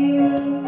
you.